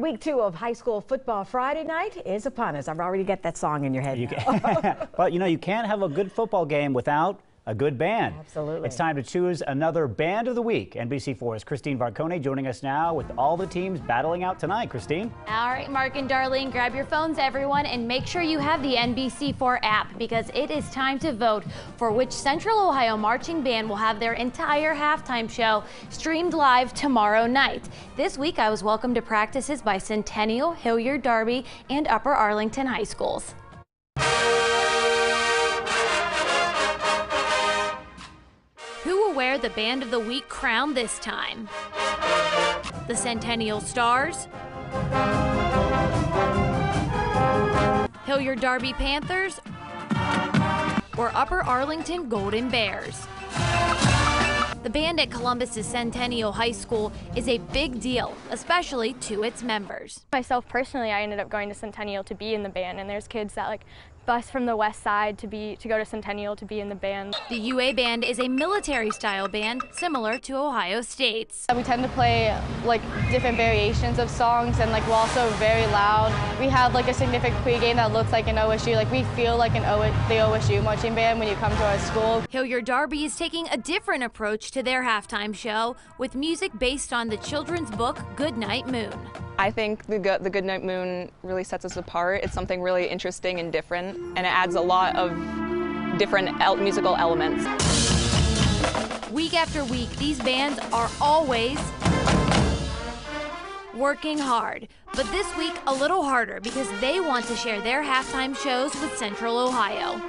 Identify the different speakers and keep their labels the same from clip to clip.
Speaker 1: Week two of high school football Friday night is upon us. I've already got that song in your head.
Speaker 2: You but you know, you can't have a good football game without a good band.
Speaker 1: Absolutely.
Speaker 2: It's time to choose another band of the week. NBC4's Christine Varcone joining us now with all the teams battling out tonight. Christine?
Speaker 3: All right, Mark and Darlene, grab your phones, everyone, and make sure you have the NBC4 app because it is time to vote for which Central Ohio marching band will have their entire halftime show streamed live tomorrow night. This week, I was welcomed to practices by Centennial, Hilliard Darby, and Upper Arlington High Schools. The Band of the Week crown this time? The Centennial Stars? Hilliard Darby Panthers? Or Upper Arlington Golden Bears? The band at Columbus's Centennial High School is a big deal, especially to its members.
Speaker 4: Myself personally, I ended up going to Centennial to be in the band, and there's kids that like bus from the west side to be to go to Centennial to be in the band.
Speaker 3: The UA band is a military style band similar to Ohio State's.
Speaker 4: Uh, we tend to play like different variations of songs and like we're also very loud. We have like a significant pregame that looks like an OSU. Like we feel like an o the OSU marching band when you come to our school.
Speaker 3: Hilliard Darby is taking a different approach to their halftime show with music based on the children's book Goodnight Moon.
Speaker 5: I think the, Go the Goodnight Moon really sets us apart. It's something really interesting and different, and it adds a lot of different el musical elements.
Speaker 3: Week after week, these bands are always working hard. But this week, a little harder because they want to share their halftime shows with Central Ohio.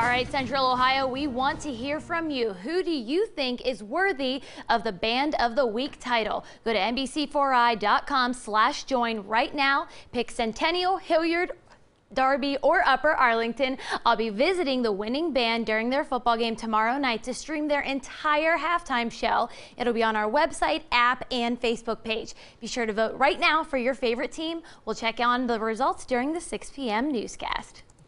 Speaker 3: All right, Central Ohio, we want to hear from you. Who do you think is worthy of the Band of the Week title? Go to NBC4i.com slash join right now. Pick Centennial, Hilliard, Darby, or Upper Arlington. I'll be visiting the winning band during their football game tomorrow night to stream their entire halftime show. It'll be on our website, app, and Facebook page. Be sure to vote right now for your favorite team. We'll check on the results during the 6 p.m. newscast.